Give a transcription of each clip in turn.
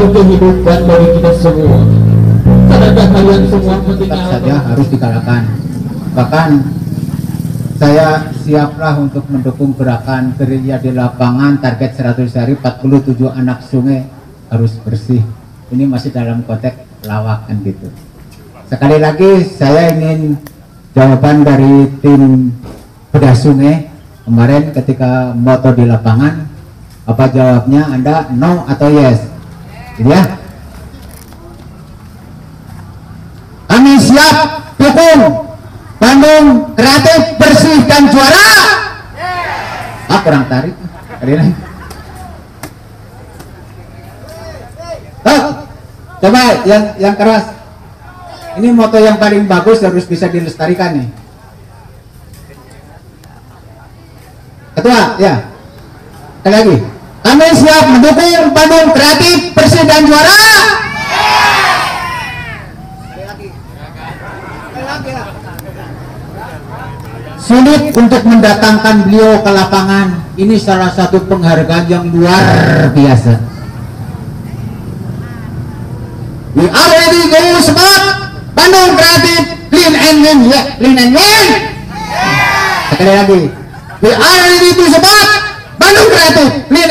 akhir kehidupan bagi kita semua. Adakah kalian semua tetap saja harus dikalahkan. Bahkan saya siaplah untuk mendukung gerakan kerja di lapangan target 100 hari 47 anak sungai harus bersih. Ini masih dalam konteks lawakan gitu. Sekali lagi saya ingin jawaban dari tim Bedah Sungai kemarin ketika moto di lapangan apa jawabnya Anda no atau yes Ya. Kami siap dukung Bandung kreatif bersih dan juara. Ah kurang tarik. Lagi. Oh, coba yang yang keras. Ini moto yang paling bagus harus bisa dilestarikan nih. Ketua, ya. Sekali lagi. Kami siap mendukung Bandung kreatif bersih dan juara. sulit untuk mendatangkan beliau ke lapangan. Ini salah satu penghargaan yang luar biasa. We are ready go smart. Bandung kreatif clean and win ya clean and win. Sekali lagi. We are ready to smart. Bandung kreatif clean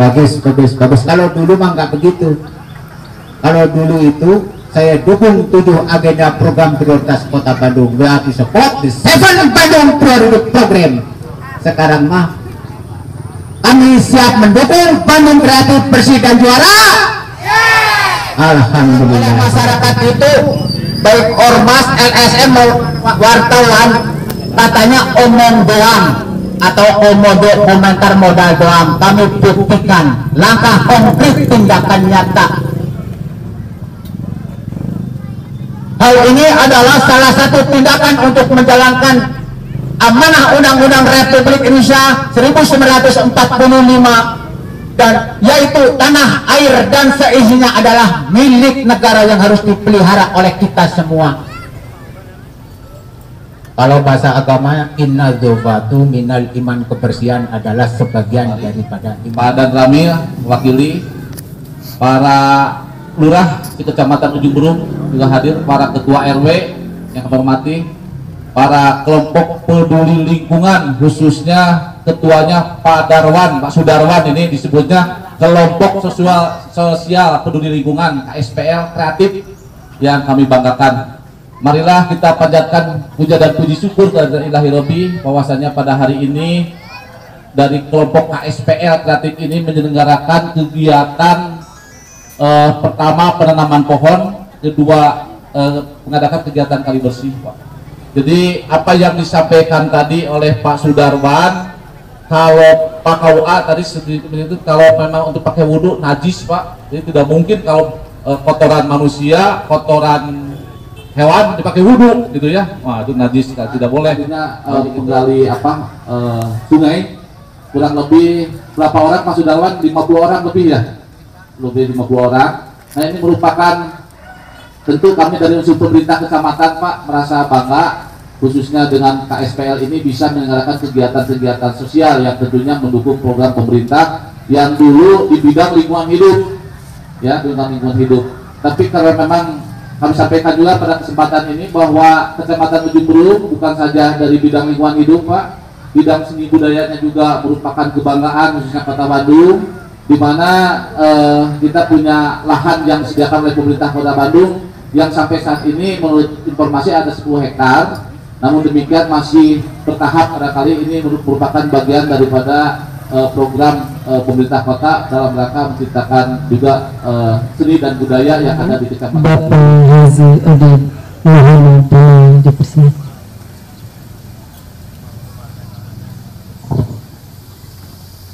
bagus bagus bagus. Kalau dulu mah nggak begitu. Kalau dulu itu saya dukung tujuh agenda program prioritas kota Bandung. Berarti support the seven Bandung priority program. Sekarang mah kami siap mendukung Bandung kreatif bersih dan juara. Alhamdulillah. Masyarakat itu baik ormas LSM wartawan katanya omong doang atau komodo komentar modal doang kami buktikan langkah konkret tindakan nyata Hal ini adalah salah satu tindakan untuk menjalankan amanah Undang-Undang Republik Indonesia 1945 dan yaitu tanah air dan seisinya adalah milik negara yang harus dipelihara oleh kita semua. Kalau bahasa agama inna dzofatu minal iman kebersihan adalah sebagian daripada iman. Pak Dan Ramil wakili para lurah di Kecamatan Ujung Berung juga hadir para ketua RW yang kami hormati para kelompok peduli lingkungan khususnya ketuanya Pak Darwan Pak Sudarwan ini disebutnya kelompok sosial sosial peduli lingkungan KSPL kreatif yang kami banggakan marilah kita panjatkan puja dan puji syukur kepada Ilahi Robi bahwasanya pada hari ini dari kelompok KSPL kreatif ini menyelenggarakan kegiatan eh, pertama penanaman pohon, kedua eh, mengadakan kegiatan kali bersih, Pak. Jadi apa yang disampaikan tadi oleh Pak Sudarwan, kalau Pak KUA tadi itu kalau memang untuk pakai wudhu najis, Pak. Jadi tidak mungkin kalau eh, kotoran manusia, kotoran hewan dipakai wudhu gitu ya. Wah itu najis, tidak boleh. Artinya uh, menggali apa uh, sungai kurang lebih berapa orang Pak Sudarwan? 50 orang lebih ya? lebih 50 orang. Nah ini merupakan tentu kami dari unsur pemerintah kecamatan Pak merasa bangga khususnya dengan KSPL ini bisa menyelenggarakan kegiatan-kegiatan sosial yang tentunya mendukung program pemerintah yang dulu di bidang lingkungan hidup ya tentang lingkungan hidup. Tapi karena memang kami sampaikan juga pada kesempatan ini bahwa Kecamatan Ujung Berung bukan saja dari bidang lingkungan hidup Pak, bidang seni budayanya juga merupakan kebanggaan khususnya Kota Bandung di mana eh, kita punya lahan yang disediakan oleh pemerintah Kota Bandung yang sampai saat ini menurut informasi ada 10 hektar. Namun demikian masih bertahap pada kali ini merupakan bagian daripada eh, program eh, pemerintah kota dalam rangka menciptakan juga eh, seni dan budaya yang ada di kecamatan Bapak Haji Adib Muhammad dipersilakan.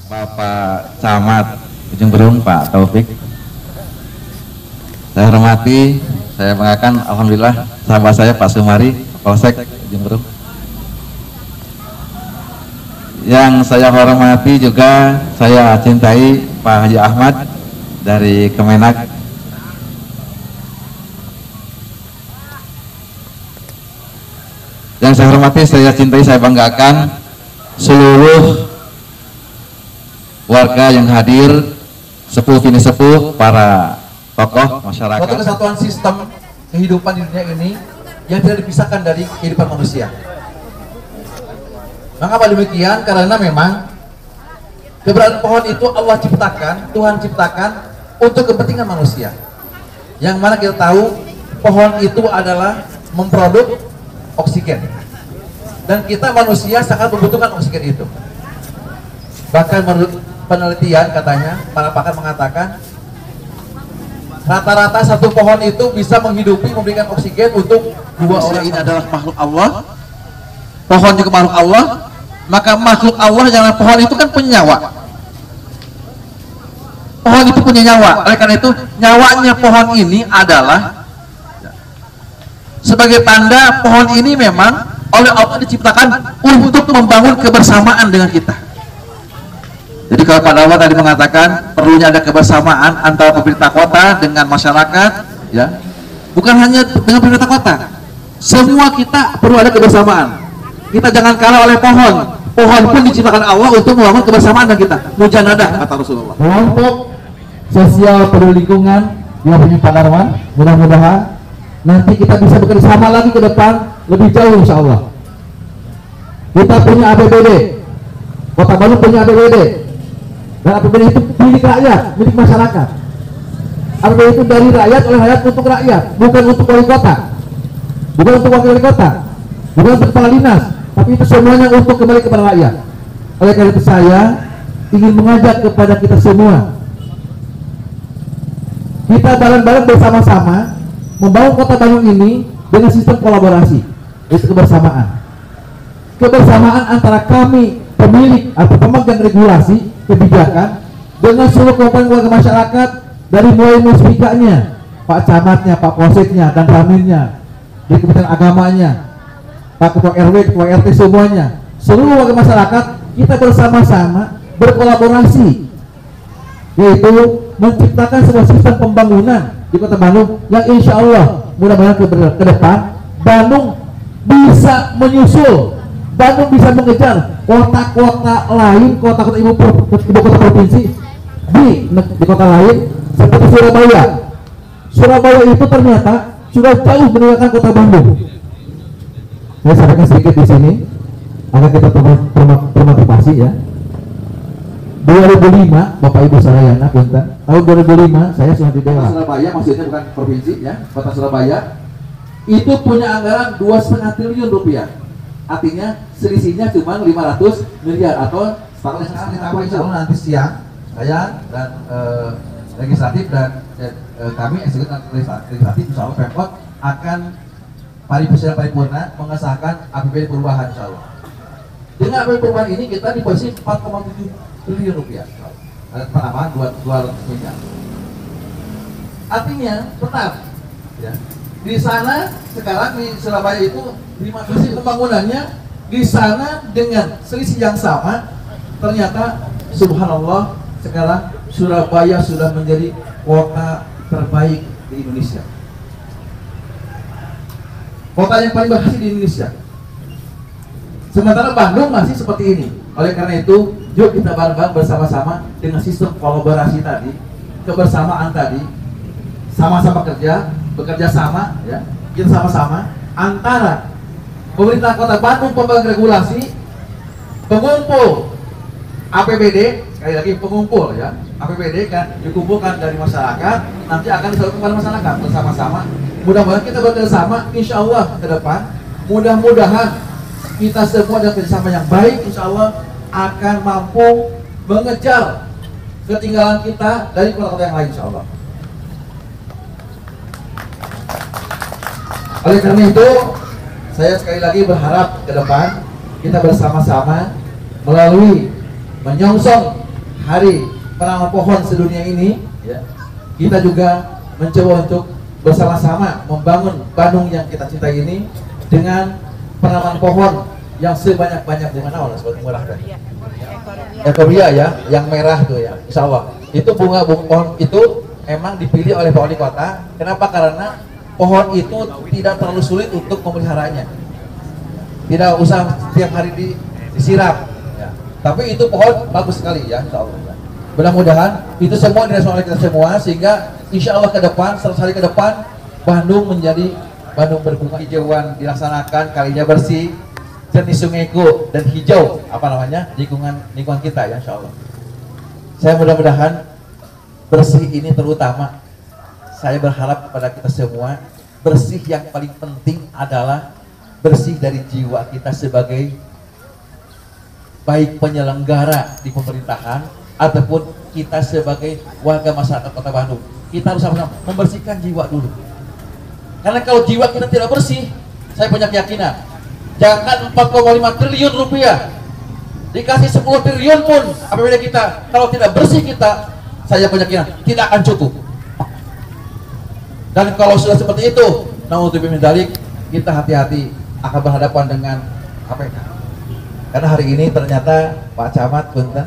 Bapak Camat Ujung Berung Pak Taufik. Saya hormati saya banggakan Alhamdulillah sahabat saya Pak Sumari Polsek Ujung Berung yang saya hormati juga saya cintai Pak Haji Ahmad dari Kemenak yang saya hormati saya cintai saya banggakan seluruh warga yang hadir sepuh ini sepuh para tokoh masyarakat kesatuan sistem kehidupan di dunia ini yang tidak dipisahkan dari kehidupan manusia. Mengapa demikian? Karena memang keberadaan pohon itu Allah ciptakan, Tuhan ciptakan untuk kepentingan manusia. Yang mana kita tahu pohon itu adalah memproduk oksigen. Dan kita manusia sangat membutuhkan oksigen itu. Bahkan menurut penelitian katanya, para pakar mengatakan rata-rata satu pohon itu bisa menghidupi memberikan oksigen untuk dua orang ini adalah makhluk Allah pohon juga makhluk Allah maka makhluk Allah yang pohon itu kan punya nyawa. Pohon itu punya nyawa. Oleh karena itu nyawanya pohon ini adalah sebagai tanda pohon ini memang oleh Allah diciptakan untuk membangun kebersamaan dengan kita. Jadi kalau Pak Dawa tadi mengatakan perlunya ada kebersamaan antara pemerintah kota dengan masyarakat, ya, bukan hanya dengan pemerintah kota, semua kita perlu ada kebersamaan. Kita jangan kalah oleh pohon. Pohon pun diciptakan Allah untuk membangun kebersamaan dengan kita. Mujanadah kata Rasulullah. kelompok sosial peduli lingkungan yang punya Pak Darwan mudah-mudahan nanti kita bisa bekerja sama lagi ke depan lebih jauh insya Allah kita punya APBD Kota Bandung punya APBD dan APBD itu milik rakyat milik masyarakat. APBD itu dari rakyat oleh rakyat untuk rakyat bukan untuk wali kota. Bukan untuk wakil wali kota. Bukan untuk kepala dinas tapi itu semuanya untuk kembali kepada rakyat. Oleh karena itu saya ingin mengajak kepada kita semua kita bareng-bareng bersama-sama membangun kota Bandung ini dengan sistem kolaborasi itu kebersamaan. Kebersamaan antara kami pemilik atau pemegang regulasi kebijakan dengan seluruh komponen warga masyarakat dari mulai muspikanya Pak Camatnya, Pak Polseknya, dan Raminnya di Kementerian Agamanya Pak Ketua RW, Ketua RT semuanya. Seluruh warga masyarakat kita bersama-sama berkolaborasi yaitu menciptakan sebuah sistem pembangunan di Kota Bandung yang insya Allah mudah-mudahan ke, depan Bandung bisa menyusul Bandung bisa mengejar kota-kota lain kota-kota ibu, ibu kota provinsi di, di kota lain seperti Surabaya. Surabaya itu ternyata sudah jauh meninggalkan kota Bandung saya sampaikan sedikit di sini. Agar kita termo- termo- termotivasi ya. 2005 Bapak Ibu Sarayana punten tahun 2005 saya sudah di Kota Dewa Surabaya maksudnya bukan provinsi ya, Kota Surabaya. Itu punya anggaran dua setengah triliun rupiah. Artinya selisihnya cuma 500 miliar atau setara dengan apa insya Allah nanti siang saya dan eh, legislatif dan eh, kami eksekutif legislatif insya Allah Pemkot akan paripurna paripurna mengesahkan APBD perubahan insya Allah. Dengan APBD perubahan ini kita di posisi 4,7 triliun rupiah. Ada penambahan 200 miliar. Artinya tetap ya. Di sana sekarang di Surabaya itu lima sisi pembangunannya di sana dengan selisih yang sama ternyata subhanallah sekarang Surabaya sudah menjadi kota terbaik di Indonesia. Kota yang paling berhasil di Indonesia. Sementara Bandung masih seperti ini. Oleh karena itu, yuk kita bareng-bareng bersama-sama dengan sistem kolaborasi tadi, kebersamaan tadi, sama-sama kerja, bekerja sama, ya, kita sama-sama antara pemerintah kota Bandung pemegang regulasi, pengumpul APBD, sekali lagi pengumpul ya, APBD kan dikumpulkan dari masyarakat, nanti akan disalurkan kepada masyarakat bersama-sama. Mudah-mudahan kita bekerja sama, insya Allah ke depan, mudah-mudahan kita semua dengan kerjasama yang baik, insya Allah akan mampu mengejar ketinggalan kita dari kota-kota yang lain, insya Allah. Oleh karena itu, saya sekali lagi berharap ke depan kita bersama-sama melalui menyongsong hari penanaman pohon sedunia ini, ya, kita juga mencoba untuk bersama-sama membangun Bandung yang kita cintai ini dengan penanaman pohon yang sebanyak-banyak di mana Allah seperti murah tadi. Ekoria ya, yang merah tuh ya, insya Allah. Itu bunga bunga pohon itu emang dipilih oleh Pak Wali Kota. Kenapa? Karena pohon itu tidak terlalu sulit untuk memeliharanya. Tidak usah setiap hari di, disiram. Ya. Tapi itu pohon bagus sekali ya, insya Allah. ya. Mudah-mudahan itu semua direspon oleh kita semua sehingga insya Allah ke depan 100 hari ke depan Bandung menjadi Bandung berbunga hijauan. Dilaksanakan kalinya bersih jernih sungaiku dan hijau. Apa namanya? Lingkungan lingkungan kita ya insya Allah saya mudah-mudahan bersih ini terutama. Saya berharap kepada kita semua bersih yang paling penting adalah bersih dari jiwa kita sebagai baik penyelenggara di pemerintahan ataupun kita sebagai warga masyarakat Kota Bandung. Kita harus sama-sama membersihkan jiwa dulu. Karena kalau jiwa kita tidak bersih, saya punya keyakinan, jangan 4,5 triliun rupiah dikasih 10 triliun pun apabila kita kalau tidak bersih kita, saya punya keyakinan tidak akan cukup. Dan kalau sudah seperti itu, untuk dalik kita hati-hati akan berhadapan dengan KPK. Karena hari ini ternyata Pak Camat Punten,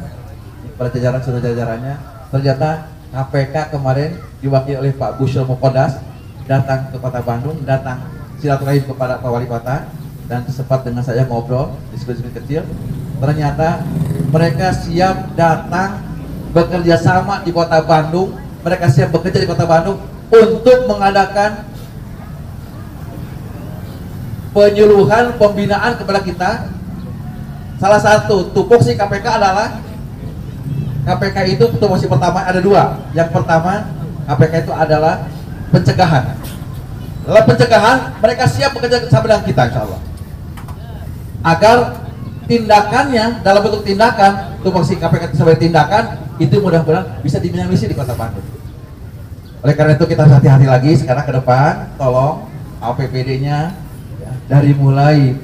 pada jajaran sudah jajarannya, ternyata KPK kemarin diwakili oleh Pak Bushel Mokodas datang ke Kota Bandung, datang silaturahim kepada Pak Wali Kota dan sempat dengan saya ngobrol diskusi kecil. Ternyata mereka siap datang bekerja sama di Kota Bandung, mereka siap bekerja di Kota Bandung untuk mengadakan penyuluhan pembinaan kepada kita. Salah satu tupoksi KPK adalah KPK itu tupoksi pertama ada dua. Yang pertama KPK itu adalah pencegahan. Dalam pencegahan mereka siap bekerja sama dengan kita insya Allah. Agar tindakannya dalam bentuk tindakan tupoksi KPK itu sebagai tindakan itu mudah-mudahan bisa diminimalisir di kota Bandung. Oleh karena itu kita hati-hati lagi sekarang ke depan. Tolong APBD-nya dari mulai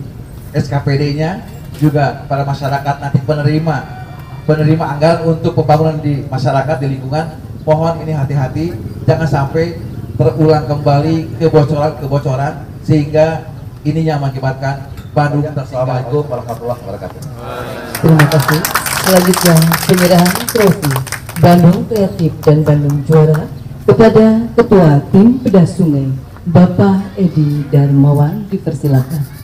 SKPD-nya juga pada masyarakat nanti penerima penerima anggaran untuk pembangunan di masyarakat di lingkungan mohon ini hati-hati jangan sampai terulang kembali kebocoran-kebocoran sehingga ini yang mengakibatkan Bandung Assalamualaikum warahmatullahi wabarakatuh Terima kasih. Selanjutnya penyerahan trofi Bandung Kreatif dan Bandung Juara kepada Ketua Tim Pedas Sungai Bapak Edi Darmawan dipersilakan.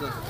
можно?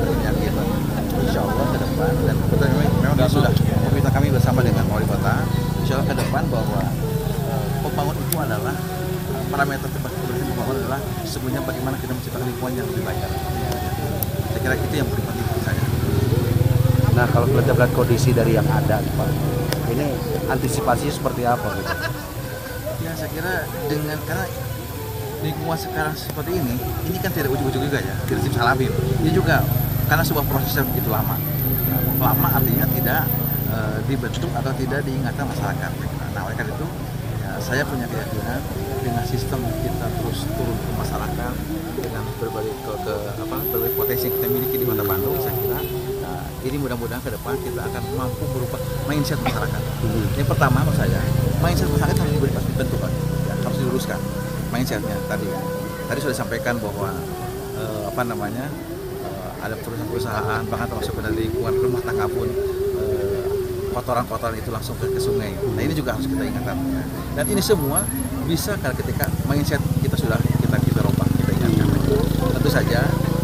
sebenarnya sebenarnya yakin insya Allah ke depan dan kebetulan memang, memang sudah meminta kami bersama dengan wali kota insya Allah ke depan bahwa eh, pembangunan itu adalah eh, parameter keberhasilan pembangunan adalah sesungguhnya bagaimana kita menciptakan lingkungan yang lebih baik saya kira itu yang paling penting saya Nah kalau kita lihat kondisi dari yang ada Pak, ini antisipasinya seperti apa gitu? Ya saya kira dengan karena lingkungan sekarang seperti ini, ini kan tidak ujuk-ujuk juga ya, tidak simsalabim. Ini juga karena sebuah proses yang begitu lama. Lama artinya tidak e, dibentuk atau tidak diingatkan masyarakat. Nah oleh karena itu ya, saya punya keyakinan dengan sistem kita terus turun ke masyarakat dengan berbagai ke, ke apa berbagai potensi yang kita miliki di kota Bandung, saya kira nah, ini mudah-mudahan ke depan kita akan mampu merubah mindset masyarakat. Yang pertama menurut saya, mindset masyarakat harus diberikan dibentuk, ya, harus diluruskan mindsetnya tadi. Tadi sudah disampaikan bahwa eh, apa namanya ada perusahaan-perusahaan bahkan termasuk dari lingkungan rumah tangga pun eh, kotoran-kotoran itu langsung ke, ke sungai. Nah ini juga harus kita ingatkan. Dan ini semua bisa kalau ketika mindset kita sudah kita kita robah, kita ingatkan. Tentu saja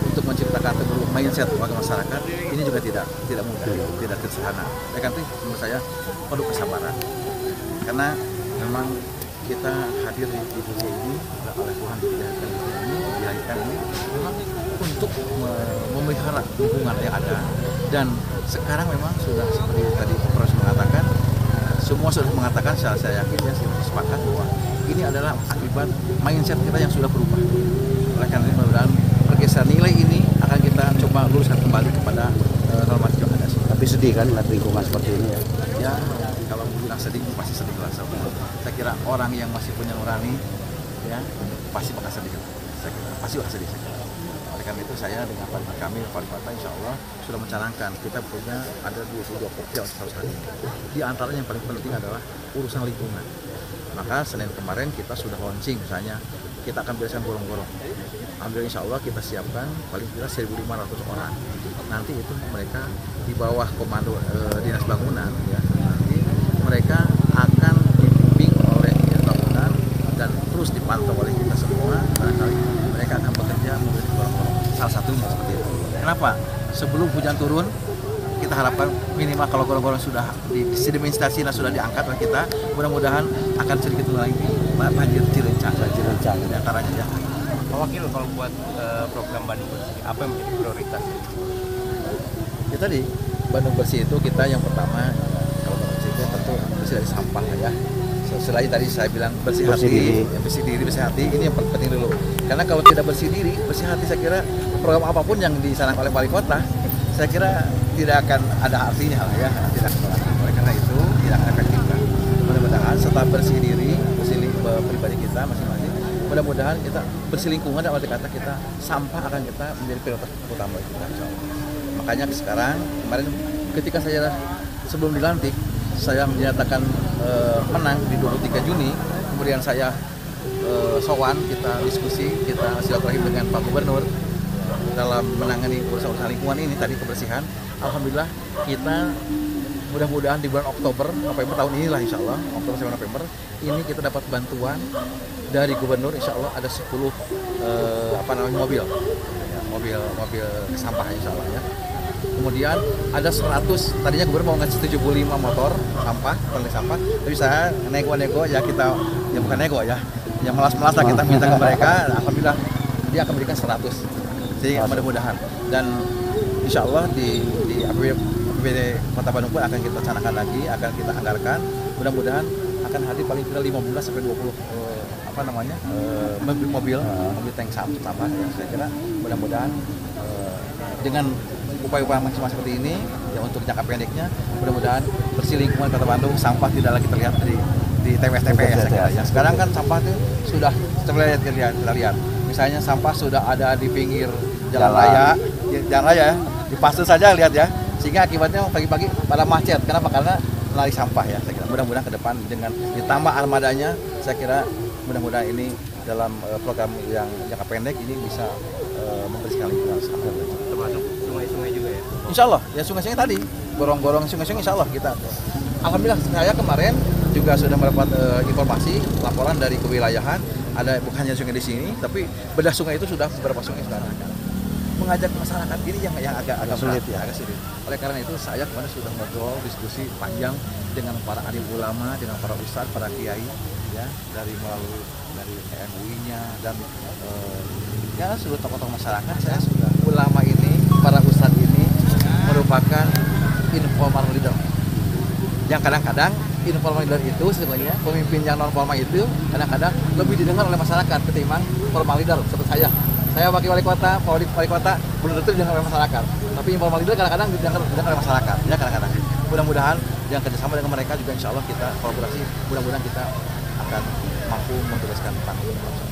untuk menciptakan merubah mindset warga masyarakat ini juga tidak tidak mudah, tidak sederhana. Ya kan menurut saya perlu kesabaran. Karena memang kita hadir di dunia ini oleh Tuhan di dunia ini dilahirkan ini memang untuk me- memelihara lingkungan yang ada. Dan sekarang memang sudah seperti tadi Profesor mengatakan semua sudah mengatakan saya, saya yakin ya sepakat bahwa ini adalah akibat mindset kita yang sudah berubah. Oleh karena itu mudah-mudahan pergeseran nilai ini akan kita coba luruskan kembali kepada eh, normatif yang ada Tapi sedih kan lihat lingkungan seperti ini ya. ya kalau bilang sedih pasti sedih lah saya saya kira orang yang masih punya nurani ya pasti bakal sedih. Saya kira pasti bakal sedih saya kira. Karena itu saya dengan Pak kami Pak Kota insya Allah sudah mencanangkan. Kita punya ada 22 portil harus hari ini di antaranya yang paling penting adalah urusan lingkungan. Maka Senin kemarin kita sudah launching misalnya kita akan bereskan gorong-gorong. Alhamdulillah insya Allah kita siapkan paling tidak 1.500 orang. Nanti itu mereka di bawah komando eh, dinas bangunan ya. Nanti mereka akan dibimbing oleh dinas bangunan dan terus dipantau oleh kita semua barangkali mereka akan bekerja memberi gorong-gorong salah satunya seperti itu kenapa sebelum hujan turun kita harapkan minimal kalau gorong-gorong sudah di sedimentasi dan sudah diangkat oleh kita mudah-mudahan akan sedikit lagi banjir cilencah banjir cilencah di antaranya ya. Pak Wakil kalau buat eh, program Bandung Bersih apa yang menjadi prioritas? ya tadi Bandung bersih itu kita yang pertama kalau Bandung bersih itu tentu bersih dari sampah ya. Se- selain tadi saya bilang bersih, Bersih hati diri. ya, bersih diri bersih hati ini yang penting dulu. Karena kalau tidak bersih diri bersih hati saya kira program apa pun yang disarankan oleh wali kota saya kira tidak akan ada artinya lah ya tidak oleh karena itu tidak akan efektif mudah-mudahan setelah bersih diri bersih pribadi kita masing-masing mudah-mudahan kita bersih lingkungan dan arti kata kita sampah akan kita menjadi prioritas utama kita makanya sekarang kemarin ketika saya sebelum dilantik saya menyatakan eh, menang di 23 Juni. Kemudian saya eh, sowan kita diskusi kita silaturahim dengan Pak Gubernur dalam menangani urusan-urusan lingkungan ini tadi kebersihan. Alhamdulillah kita mudah-mudahan di bulan Oktober November tahun inilah insya Allah Oktober sampai November ini kita dapat bantuan dari gubernur insya Allah ada 10 eh, apa namanya mobil. Ya, mobil mobil sampah insya Allah ya kemudian ada 100 tadinya gubernur mau ngasih 75 motor sampah kontainer sampah. Tapi saya nego-nego ya kita ya bukan nego ya yang melas-melas lah kita minta ke mereka. Nah, alhamdulillah dia akan berikan 100 jadi mudah-mudahan. Dan insya Allah di di APBD, Kota Bandung pun akan kita canakan lagi akan kita anggarkan. Mudah-mudahan akan hadir paling tidak 15 sampai 20 eh, apa namanya eh, mobil mobil mobil tank sampah ya saya kira. Mudah-mudahan eh, dengan upaya-upaya maksimal seperti ini ya untuk jangka pendeknya mudah-mudahan bersih lingkungan kota Bandung sampah tidak lagi terlihat di di TPS TPS saya kira ya sekarang kan sampah itu sudah terlihat kita lihat, kita lihat. misalnya sampah sudah ada di pinggir jalan, Jalan. raya, di jalan raya ya, di pasir saja lihat ya, sehingga akibatnya pagi-pagi pada macet. Kenapa? Karena lari sampah ya. Saya kira mudah-mudahan ke depan dengan ditambah armadanya, saya kira mudah-mudahan ini dalam eh, program yang jangka pendek ini bisa lingkungan sampah. termasuk sungai-sungai juga ya Insya Allah, ya sungai-sungai tadi, gorong-gorong sungai-sungai Insya Allah kita. Alhamdulillah saya kemarin juga sudah mendapat eh, informasi laporan dari kewilayahan ada bukan hanya sungai di sini, tapi bedah sungai itu sudah beberapa sungai ada. Mengajak masyarakat ini yang yang agak agak Sulit berat, ya? agak sulit. Oleh karena itu saya kemarin sudah ngobrol diskusi panjang dengan para alim ulama, dengan para ustadz, para kiai, ya dari melalui dari MUI-nya dan eh, ya seluruh tokoh-tokoh masyarakat saya sudah ulama ini, para ustadz ini merupakan informal leader. Yang kadang-kadang informal leader itu sebenarnya pemimpin yang non formal itu kadang-kadang lebih didengar oleh masyarakat ketimbang formal leader seperti saya. Saya wakil wali kota wali, wali kota belum tentu didengar oleh masyarakat. Tapi informal leader kadang-kadang didengar, didengar oleh masyarakat ya kadang-kadang. Mudah-mudahan yang kerjasama dengan mereka juga insya Allah kita kolaborasi mudah-mudahan kita akan mampu membereskan tanggung